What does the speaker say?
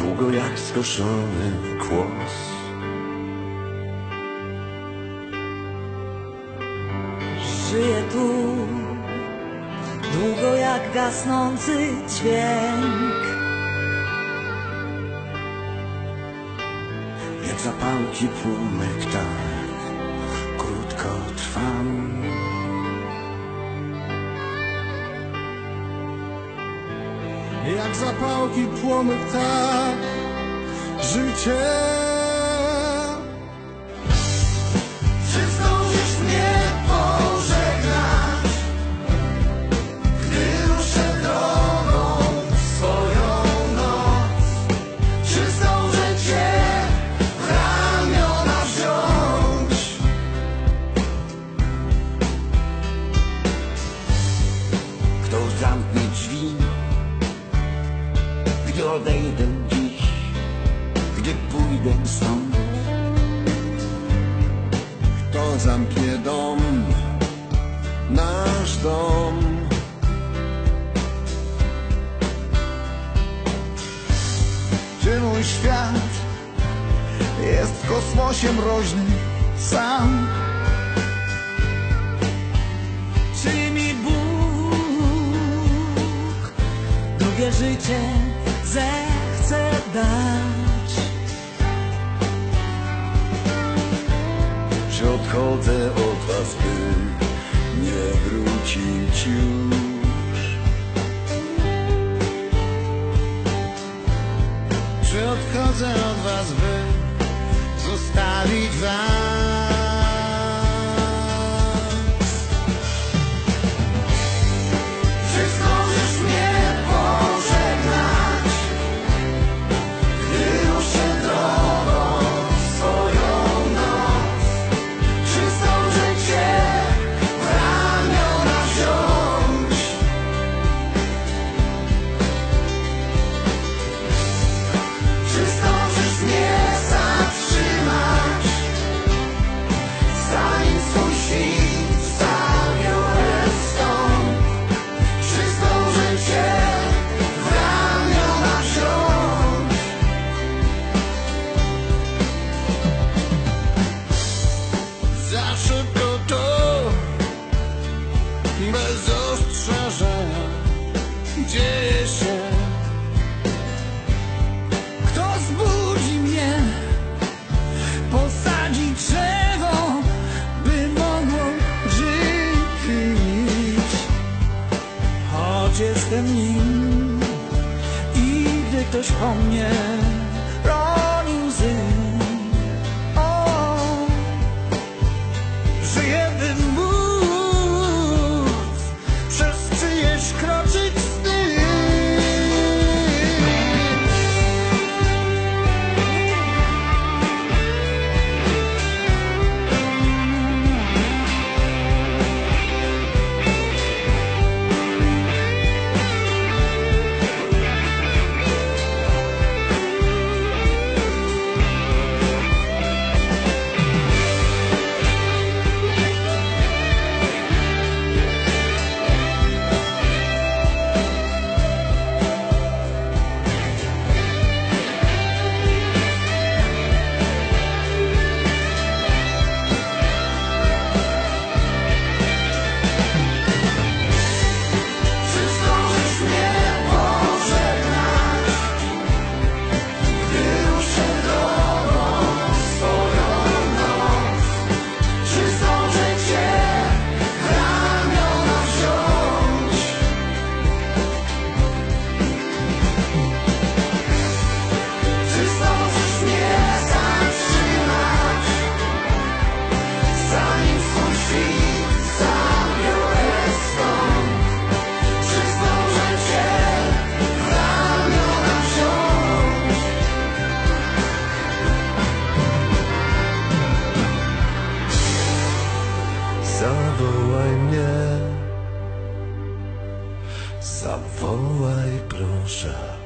długo jak skoszony kłos. Żyję tu długo jak gasnący dźwięk. Jak zapałki płomyk tak krótko trwam. Jak zapałki płomyk tak życie. Czy zdążysz mnie pożegnać Gdy ruszę drogą swoją noc Czy zdążę cię w ramiona wziąć. Kto zamknie drzwi, gdy odejdę dziś, gdy pójdę stąd. Kto zamknie dom, nasz dom Czy mój świat jest w kosmosie mroźny sam? Czy mi Bóg drugie życie zechce dać? Czy odchodzę od was, by nie wrócić już? Jestem nim i gdy ktoś po mnie zawołaj mnie. Zawołaj proszę.